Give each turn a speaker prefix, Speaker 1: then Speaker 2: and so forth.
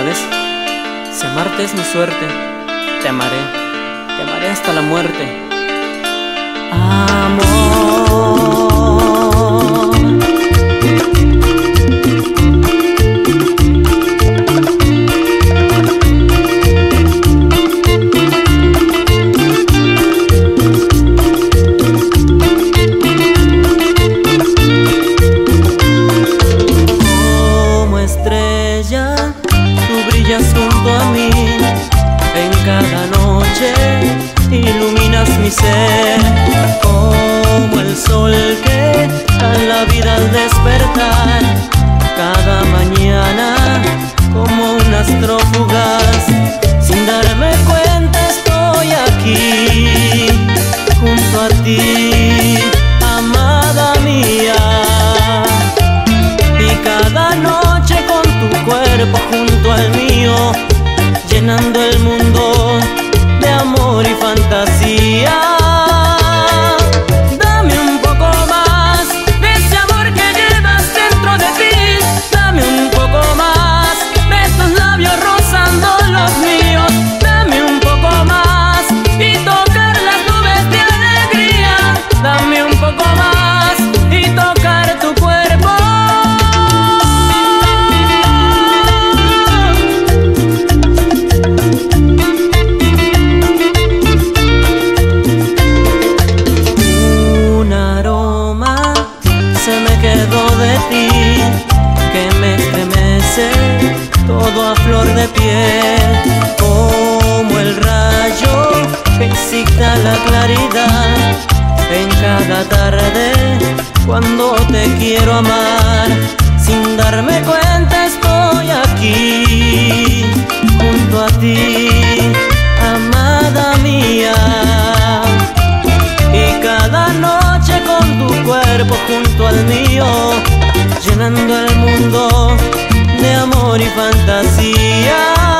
Speaker 1: ¿Sabes? Si amarte es mi suerte, te amaré, te amaré hasta la muerte. Amor. Iluminas mi ser como el sol que da la vida al despertar cada mañana como un astro sin darme cuenta estoy aquí junto a ti de piel, como el rayo que la claridad en cada tarde cuando te quiero amar, sin darme cuenta estoy aquí junto a ti, amada mía. Y cada noche con tu cuerpo junto al mío, llenando el mundo amor y fantasía.